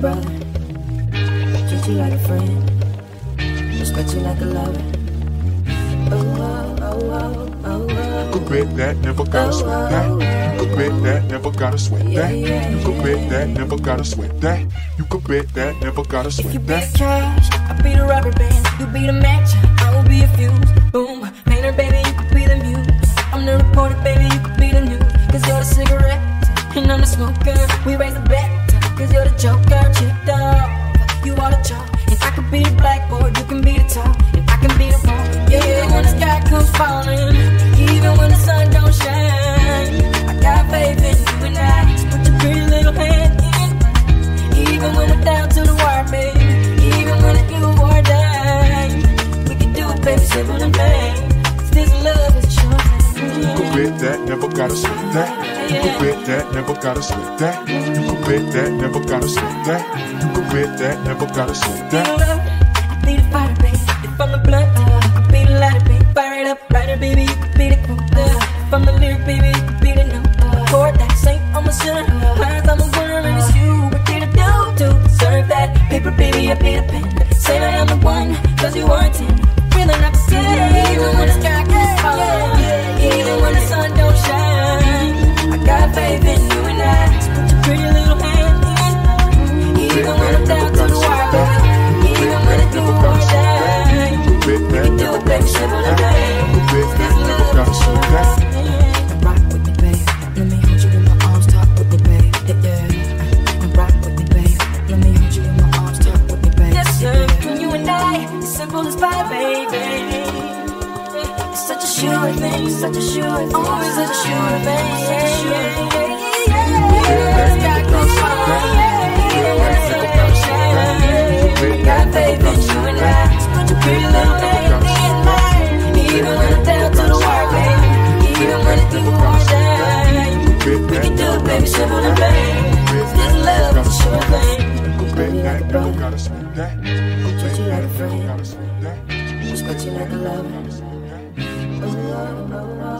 brother, treat you like a friend, respect you like a lover. Oh, oh, oh, oh, oh, oh. oh, oh, oh. You could bet that, never gotta sweat that. You could bet that, never gotta sweat that. You could bet that, never gotta sweat that. You could bet that, never gotta sweat If you sweat be the that. cash, I'll be the rubber band. You be the match, I will be a fuse. Boom, painter, baby, you could be the muse. I'm the reporter, baby, you could be the news. Cause you're the cigarette, and I'm the smoker. We raise the bet, cause you're the joker. Chipped off, you are the chalk. If I could be the blackboard, you can be the top. If I can be the phone. Yeah, yeah, when the sky comes falling, even when the sun don't shine. I got faith in you and I. Put your pretty little hand in. Even when we're down to the wire, baby. Even when you or die. We can do it, baby, simple and plain. this love is You could bet that, never gotta sweat that. You could bet that, never gotta sweat that. You could bet that, never gotta sweat that. You could bet that, never gotta sweat that. I be the fire, baby. If I'm the blunt, uh, I could be the lighter, baby. Fire it up, writer, baby. You could be the quote. Uh, the lyric, baby, you could be the note. Uh, chord that saint, I'm a sinner. Lines, I'm a winner, and it's you. What did I do to deserve that? Paper, baby, I be the pen. Say that I'm the one, cause you aren't in. Feeling up such a sure thing, such a sure thing, Always such a sure thing, such a sure thing. You in the wire, baby. The rain. Respect you like a lover oh.